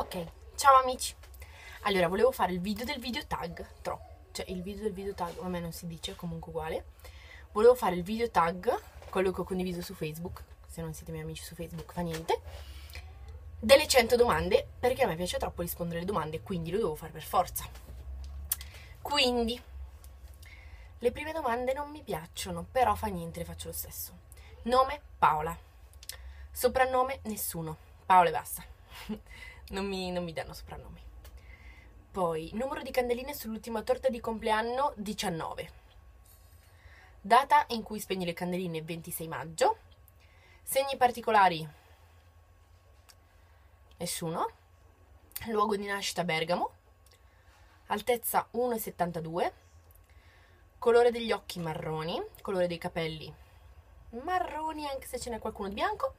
Ok, ciao amici. Allora, volevo fare il video del video tag, tro, cioè il video del video tag, a me non si dice, comunque uguale. Volevo fare il video tag, quello che ho condiviso su Facebook, se non siete miei amici su Facebook fa niente, delle 100 domande, perché a me piace troppo rispondere alle domande, quindi lo devo fare per forza. Quindi, le prime domande non mi piacciono, però fa niente, le faccio lo stesso. Nome Paola. Soprannome nessuno. Paola e basta. non, mi, non mi danno soprannomi. Poi, numero di candeline sull'ultima torta di compleanno 19. Data in cui spegni le candeline 26 maggio. Segni particolari nessuno. Luogo di nascita Bergamo. Altezza 1,72. Colore degli occhi marroni. Colore dei capelli marroni anche se ce n'è qualcuno di bianco.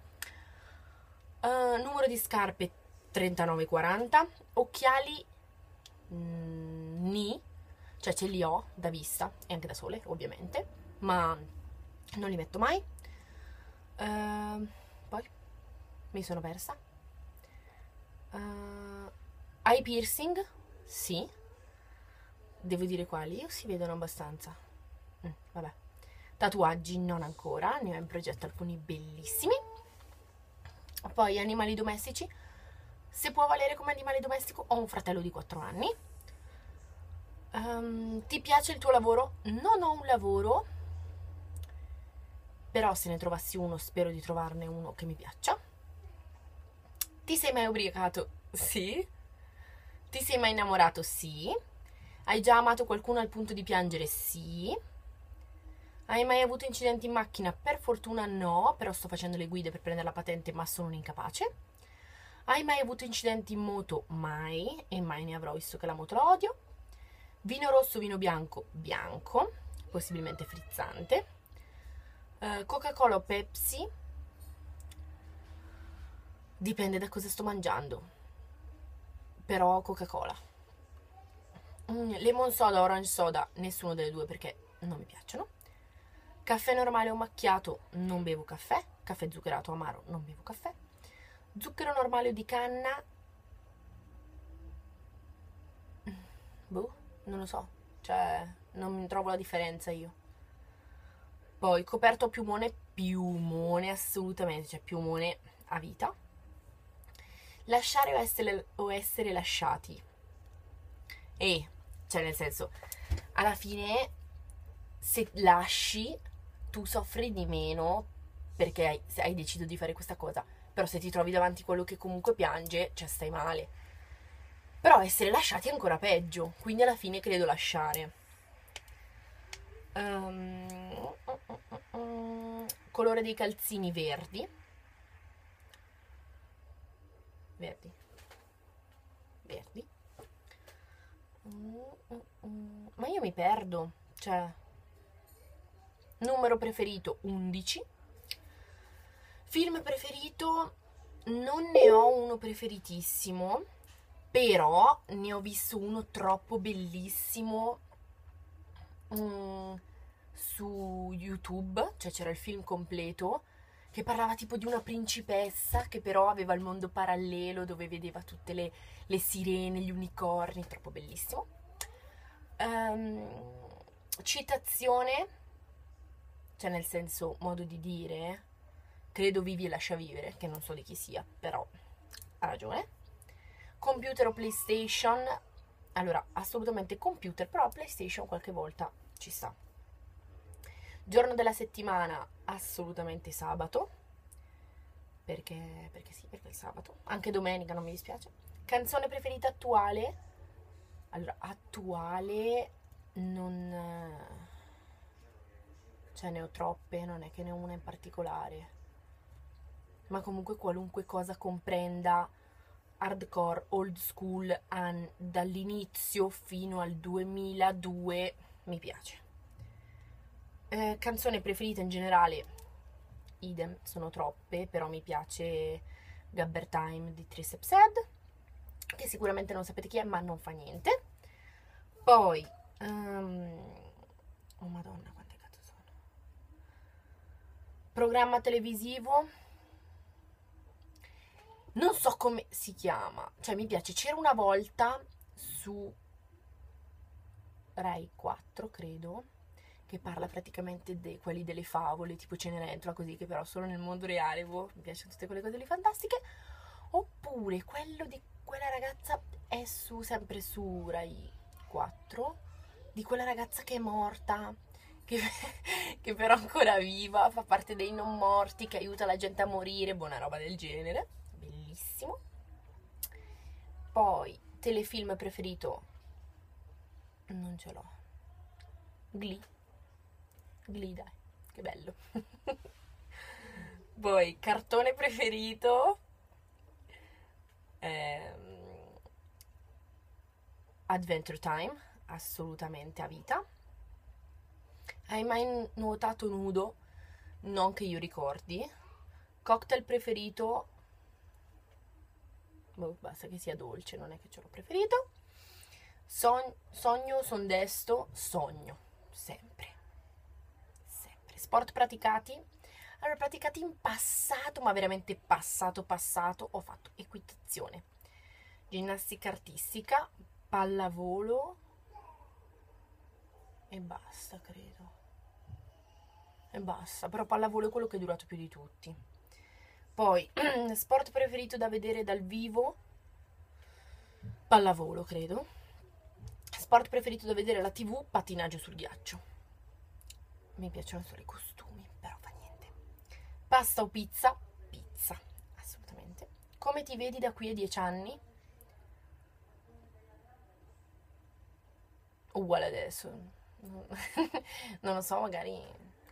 Uh, numero di scarpe 39,40. Occhiali mm, ni, cioè ce li ho da vista e anche da sole ovviamente, ma non li metto mai. Uh, poi mi sono persa. Uh, eye piercing? Sì. Devo dire quali? O si vedono abbastanza? Mm, vabbè. Tatuaggi non ancora, ne ho in progetto alcuni bellissimi. Poi animali domestici. Se può valere come animale domestico, ho un fratello di 4 anni. Um, ti piace il tuo lavoro? Non ho un lavoro, però se ne trovassi uno spero di trovarne uno che mi piaccia. Ti sei mai ubriacato? Sì. Ti sei mai innamorato? Sì. Hai già amato qualcuno al punto di piangere? Sì. Hai mai avuto incidenti in macchina? Per fortuna no, però sto facendo le guide per prendere la patente, ma sono un incapace. Hai mai avuto incidenti in moto? Mai, e mai ne avrò visto che la moto la odio. Vino rosso, vino bianco? Bianco, possibilmente frizzante. Uh, Coca-Cola o Pepsi? Dipende da cosa sto mangiando. Però Coca-Cola. Mm, lemon soda, orange soda, nessuno delle due perché non mi piacciono. Caffè normale o macchiato, non bevo caffè. Caffè zuccherato amaro, non bevo caffè. Zucchero normale o di canna? Boh, non lo so. Cioè, non trovo la differenza io. Poi, coperto a piumone, piumone assolutamente, cioè piumone a vita lasciare o essere, o essere lasciati. E, cioè nel senso, alla fine se lasci tu soffri di meno perché hai, hai deciso di fare questa cosa. Però se ti trovi davanti quello che comunque piange, cioè stai male. Però essere lasciati è ancora peggio, quindi alla fine credo lasciare. Um, colore dei calzini verdi verdi verdi ma io mi perdo cioè numero preferito 11 film preferito non ne ho uno preferitissimo però ne ho visto uno troppo bellissimo mm, su youtube cioè c'era il film completo che parlava tipo di una principessa che però aveva il mondo parallelo dove vedeva tutte le, le sirene, gli unicorni, troppo bellissimo. Um, citazione, cioè nel senso modo di dire, credo vivi e lascia vivere, che non so di chi sia, però ha ragione. Computer o PlayStation, allora assolutamente computer, però PlayStation qualche volta ci sta. Giorno della settimana, assolutamente sabato. Perché, perché sì, perché è sabato. Anche domenica non mi dispiace. Canzone preferita attuale? Allora, attuale non... Cioè ne ho troppe, non è che ne ho una in particolare. Ma comunque qualunque cosa comprenda hardcore, old school, dall'inizio fino al 2002 mi piace. Eh, canzone preferita in generale, idem, sono troppe, però mi piace Gabber Time di Tricep Sad, che sicuramente non sapete chi è, ma non fa niente. Poi, um, oh madonna, quante cazzo sono. Programma televisivo. Non so come si chiama, cioè mi piace, c'era una volta su Rai 4, credo, che parla praticamente di quelli delle favole, tipo Cenerentola, così, che però solo nel mondo reale, boh, mi piacciono tutte quelle cose lì fantastiche. Oppure quello di quella ragazza è su, sempre su Rai 4, di quella ragazza che è morta, che, che però ancora viva, fa parte dei non morti, che aiuta la gente a morire, buona roba del genere, bellissimo. Poi, telefilm preferito, non ce l'ho. Glee. Glee, dai, che bello. Poi, cartone preferito, ehm, Adventure Time, assolutamente a vita. Hai mai nuotato nudo? Non che io ricordi. Cocktail preferito? Boh, basta che sia dolce, non è che ce l'ho preferito. Son- sogno, son desto, sogno, sempre. Sempre. Sport praticati? Allora, praticati in passato, ma veramente passato, passato, ho fatto equitazione, ginnastica artistica, pallavolo e basta, credo. E basta, però pallavolo è quello che è durato più di tutti. Poi, sport preferito da vedere dal vivo? Pallavolo, credo. Sport preferito da vedere alla tv? Pattinaggio sul ghiaccio. Mi piacciono solo i costumi, però fa niente. Pasta o pizza? Pizza, assolutamente. Come ti vedi da qui a dieci anni? Uguale adesso. non lo so, magari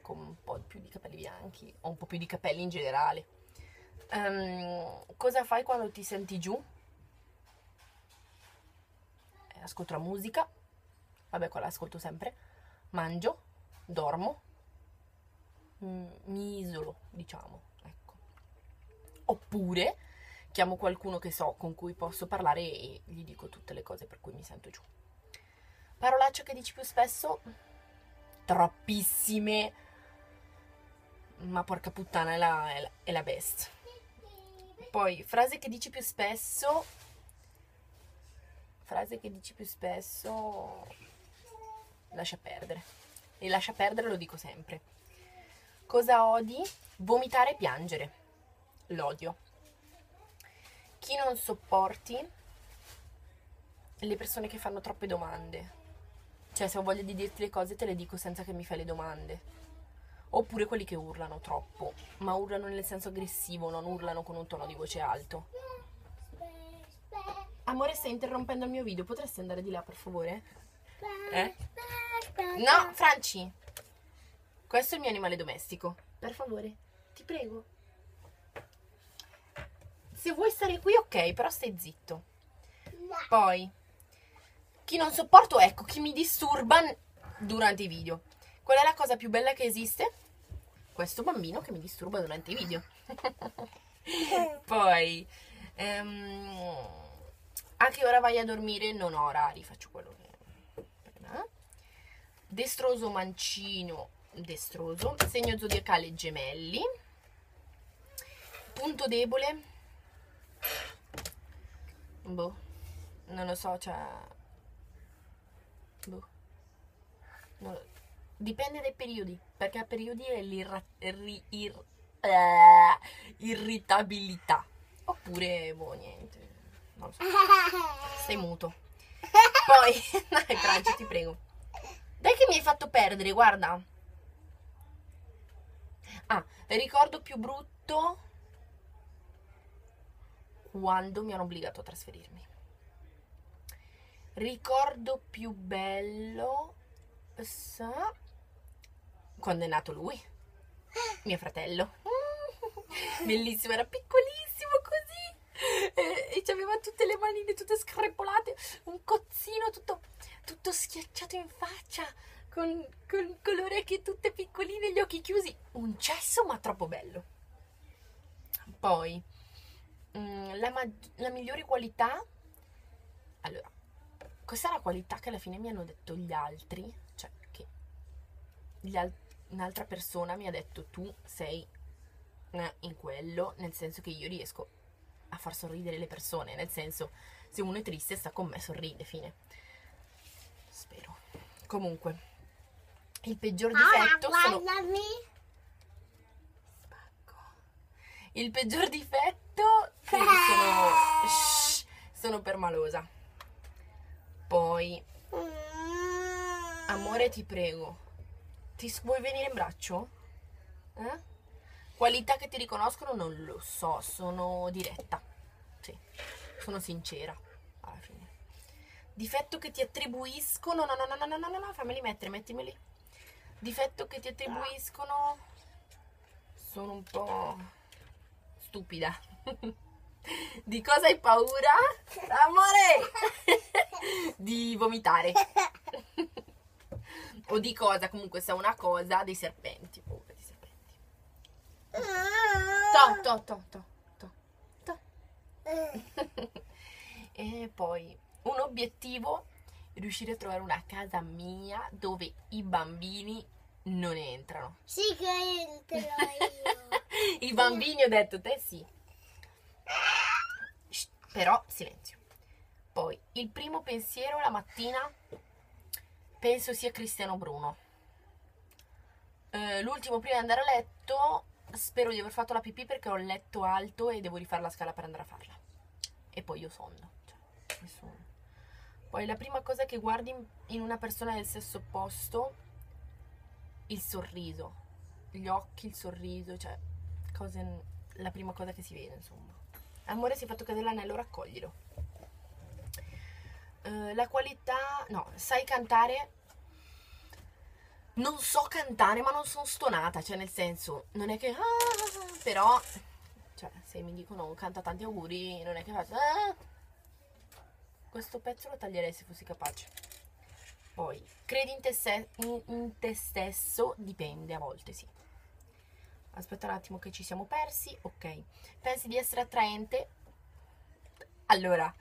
con un po' più di capelli bianchi o un po' più di capelli in generale. Um, cosa fai quando ti senti giù? ascolto la musica, vabbè quella ascolto sempre, mangio, dormo, mm, mi isolo, diciamo, ecco. Oppure chiamo qualcuno che so con cui posso parlare e gli dico tutte le cose per cui mi sento giù. Parolaccia che dici più spesso? Troppissime. Ma porca puttana è la, è la, è la best. Poi, frase che dici più spesso frase che dici più spesso, lascia perdere. E lascia perdere lo dico sempre. Cosa odi? Vomitare e piangere. L'odio. Chi non sopporti? Le persone che fanno troppe domande. Cioè, se ho voglia di dirti le cose, te le dico senza che mi fai le domande. Oppure quelli che urlano troppo, ma urlano nel senso aggressivo, non urlano con un tono di voce alto. Amore, stai interrompendo il mio video. Potresti andare di là, per favore? Eh? No, Franci. Questo è il mio animale domestico. Per favore, ti prego. Se vuoi stare qui, ok, però stai zitto. Poi, chi non sopporto, ecco, chi mi disturba durante i video. Qual è la cosa più bella che esiste? Questo bambino che mi disturba durante i video. Poi, um, a che ora vai a dormire? Non ho orari, faccio quello che... Destroso mancino, destroso. Segno zodiacale gemelli. Punto debole. Boh, non lo so, cioè... Boh. Non... Dipende dai periodi, perché a periodi è l'irritabilità. Oppure, boh, niente non so. Sei muto. Poi, dai Franci, ti prego. Dai che mi hai fatto perdere, guarda. Ah, ricordo più brutto quando mi hanno obbligato a trasferirmi. Ricordo più bello sa, quando è nato lui, mio fratello. Bellissimo, era piccolissimo così e, e aveva tutte le manine tutte screpolate, un cozzino tutto, tutto schiacciato in faccia, con, con, con le orecchie tutte piccoline gli occhi chiusi. Un cesso ma troppo bello. Poi, mm, la, mag- la migliore qualità... Allora, questa è la qualità che alla fine mi hanno detto gli altri, cioè che al- un'altra persona mi ha detto tu sei in quello, nel senso che io riesco a far sorridere le persone, nel senso, se uno è triste sta con me, sorride, fine. Spero. Comunque, il peggior difetto sono... Spacco. Il peggior difetto che sono... Shh, sono permalosa. Poi... Amore, ti prego. Ti vuoi venire in braccio? Eh? Qualità che ti riconoscono non lo so, sono diretta. Sì, sono sincera alla fine. Difetto che ti attribuiscono. No, no, no, no, no, no, no, no, fammeli mettere, mettimeli. Difetto che ti attribuiscono. Sono un po' stupida. Di cosa hai paura? Amore! Di vomitare. O di cosa, comunque è una cosa, dei serpenti. Paura di serpenti. To, to, to, to, to, to. e poi un obiettivo è riuscire a trovare una casa mia dove i bambini non entrano. Sì che entro io. I bambini ho detto te sì. Shh, Però silenzio. Poi il primo pensiero la mattina penso sia Cristiano Bruno. Eh, l'ultimo prima di andare a letto spero di aver fatto la pipì perché ho il letto alto e devo rifare la scala per andare a farla. E poi io sonno. Cioè, nessuno. Poi la prima cosa che guardi in- una persona del sesso opposto, il sorriso. Gli occhi, il sorriso, cioè cose, la prima cosa che si vede, insomma. Amore, si è fatto cadere l'anello, raccoglilo. Eh, la qualità, no, sai cantare? Non so cantare, ma non sono stonata, cioè nel senso, non è che... ah, però, cioè, se mi dicono canta tanti auguri, non è che faccio... ah. questo pezzo lo taglierei se fossi capace. Poi, credi in te, se- in- in te stesso? Dipende, a volte sì. Aspetta un attimo che ci siamo persi. Ok. Pensi di essere attraente? Allora,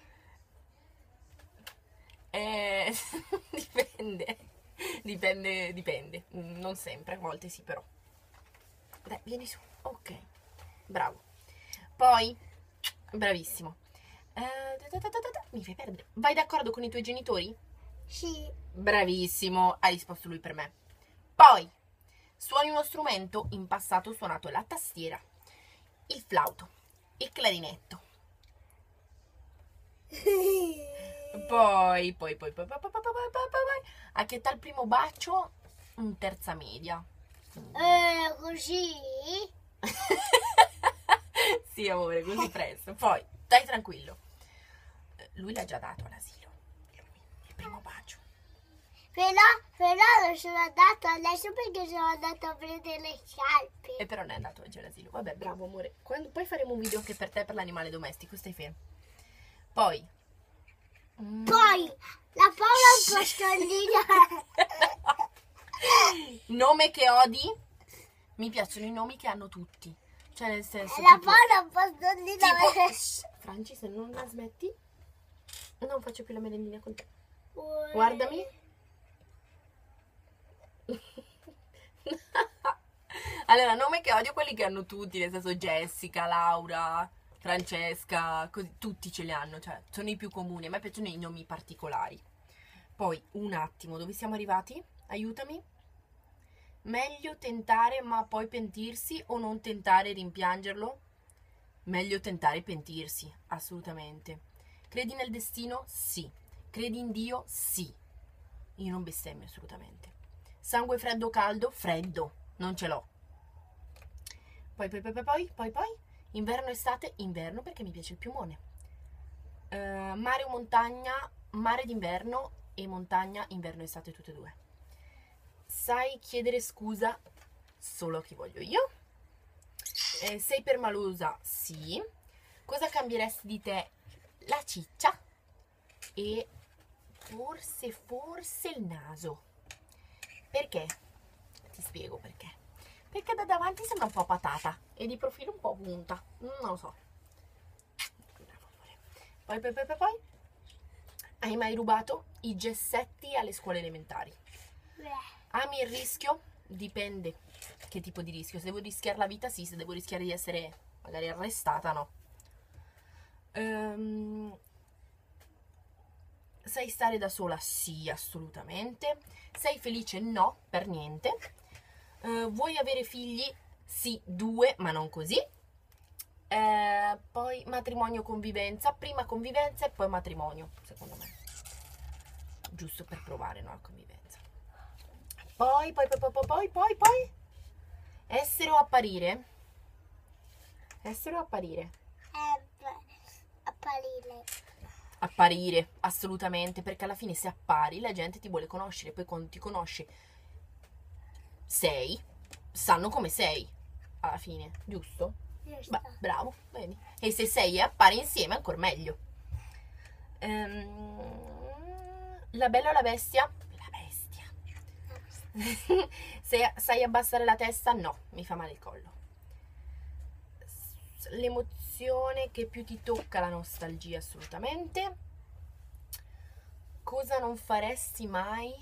eh, dipende. Dipende, dipende. Mm, Non sempre, a volte sì, però. Dai, vieni su. Ok. Bravo. Poi, bravissimo. Eh. Mi fai perdere. Vai d'accordo con i tuoi genitori? Sì. Bravissimo, ha risposto lui per me. Poi, suoni uno strumento? In passato ho suonato la tastiera, il flauto, il clarinetto. Poi, poi, poi, poi, poi, poi, poi, poi, poi, poi, poi. A che tal primo bacio? In terza media. Eh, così? sì, amore, così presto. Poi, stai tranquillo. Lui l'ha già dato all'asilo. Lui, il primo bacio. Però, però lo sono andato adesso perché sono andato a prendere le sciarpe. E però non è andato oggi all'asilo. Vabbè, bravo amore. Quando- poi faremo un video anche per te per l'animale domestico, stai fermo. Poi. Poi, la Paola un po' stondina. Nome che odi? Mi piacciono i nomi che hanno tutti. Cioè, nel senso. La tipo, Paola un po' stondina. tipo Shh, Franci, se non la smetti, non faccio più la merendina con te. Guardami. allora, nome che odio quelli che hanno tutti, nel senso Jessica, Laura, Francesca, così, tutti ce li hanno, cioè sono i più comuni, a me piacciono i nomi particolari. Poi, un attimo, dove siamo arrivati? Aiutami. Meglio tentare ma poi pentirsi o non tentare e rimpiangerlo? Meglio tentare e pentirsi, assolutamente. Credi nel destino? Sì. Credi in Dio? Sì. Io non bestemmio assolutamente. Sangue freddo o caldo? Freddo, non ce l'ho. Poi, poi, poi, poi, poi, poi, poi. Inverno, estate, inverno perché mi piace il piumone. Eh, mare o montagna? Mare d'inverno e montagna, inverno, estate, tutte e due. Sai chiedere scusa solo a chi voglio io? Eh, sei permalosa? Sì. Cosa cambieresti di te? La ciccia e forse, forse il naso. Perché? Ti spiego perché. Perché da davanti sembra un po' patata e di profilo un po' punta. Mm, Non lo so. Poi, poi, poi, poi. Hai mai rubato i gessetti alle scuole elementari? Ami il rischio? Dipende che tipo di rischio. Se devo rischiare la vita, sì. Se devo rischiare di essere magari arrestata, no. Ehm, sai stare da sola? Sì, assolutamente. Sei felice? No, per niente. Eh, vuoi avere figli? Sì, due, ma non così. Eh, poi matrimonio convivenza, prima convivenza e poi matrimonio, secondo me. Giusto per provare, no? La convivenza. Poi, poi, poi, poi, poi, poi, poi. Essere o apparire? Essere o apparire? Eh, apparire. Apparire, assolutamente, perché alla fine se appari la gente ti vuole conoscere, poi quando ti conosce sei, sanno come sei, alla fine, giusto? Beh, bravo, vedi? E se sei e appari insieme, ancora meglio. Ehm, la bella o la bestia? La bestia. Se sai abbassare la testa? No, mi fa male il collo. L'emozione che più ti tocca, la nostalgia, assolutamente. Cosa non faresti mai?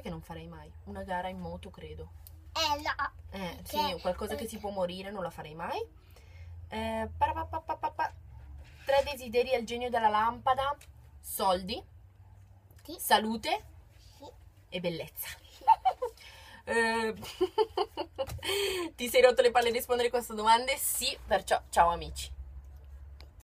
Cos'è che non farei mai? Una gara in moto, credo. Eh, no. Eh, sì, qualcosa che si può morire non la farei mai. Eh. Tre desideri al genio della lampada: soldi, Sì. salute Sì. e bellezza. Eh, Ti sei rotto le palle a rispondere a queste domande? Sì, perciò ciao amici.